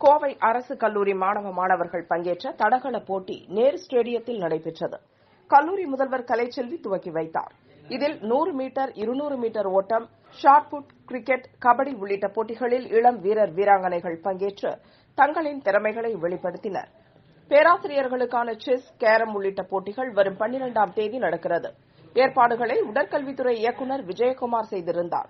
கோவை அரசு கல்லூரி மாணவ மாணவர்கள் பங்கேற்ற தடகள போட்டி நேரு ஸ்டேடியத்தில் நடைபெற்றது. கல்லூரி முதல்வர் கலைச்செல்வி துவக்கி வைத்தார். இதில் நூறு மீட்டர் இருநூறு மீட்டர் ஓட்டம் ஷார்ட்புட் கிரிக்கெட் கபடி உள்ளிட்ட போட்டிகளில் இளம் வீரர் வீராங்கனைகள் பங்கேற்று தங்களின் திறமைகளை வெளிப்படுத்தினர். பேராசிரியர்களுக்கான செஸ் கேரம் உள்ளிட்ட போட்டிகள் வரும் பன்னிரண்டாம் தேதி நடக்கிறது. ஏற்பாடுகளை உடற்கல்வித்துறை இயக்குநர் விஜயகுமார் செய்திருந்தாா்